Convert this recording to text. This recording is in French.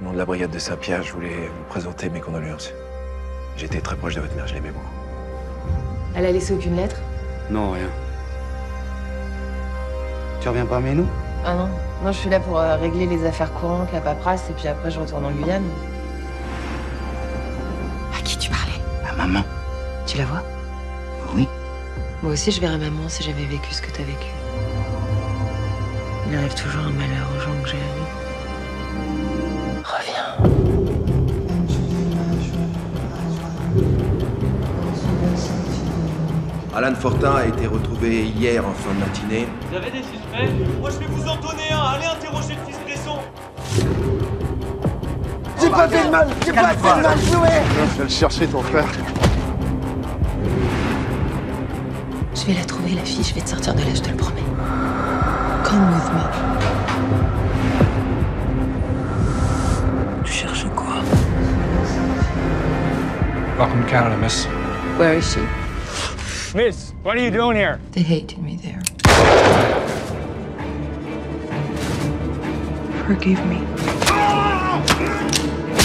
Au nom de la brigade de Saint-Pierre, je voulais vous présenter mes condoléances. J'étais très proche de votre mère, je l'aimais beaucoup. Elle a laissé aucune lettre? Non, rien. Tu reviens parmi nous? Ah non. Non, je suis là pour euh, régler les affaires courantes, la paperasse, et puis après je retourne en Guyane. À qui tu parlais? À maman. Tu la vois? Oui. Moi aussi, je verrais maman si j'avais vécu ce que t'as vécu. Il arrive toujours un malheur aux gens que j'ai amis. Alan Fortin a été retrouvé hier en fin de matinée. Vous avez des suspects Moi je vais vous en donner un, allez interroger le fils Bresson J'ai pas fait de mal J'ai pas fait de mal, Chloé Je vais le chercher, ton frère. Je vais la trouver, la fille. Je vais te sortir de là, je te le promets. Come with me. Tu cherches quoi? Welcome to Canada, miss. Where is she? Miss, what are you doing here? They hated me there. Forgive me. Ah!